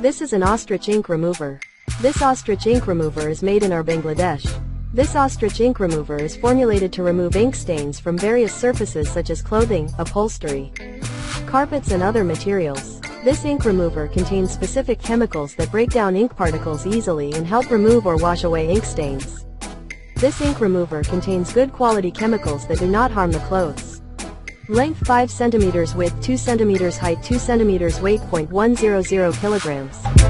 This is an ostrich ink remover. This ostrich ink remover is made in our Bangladesh. This ostrich ink remover is formulated to remove ink stains from various surfaces such as clothing, upholstery, carpets and other materials. This ink remover contains specific chemicals that break down ink particles easily and help remove or wash away ink stains. This ink remover contains good quality chemicals that do not harm the clothes. Length 5 cm width 2 cm height 2 cm weight .100 kilograms.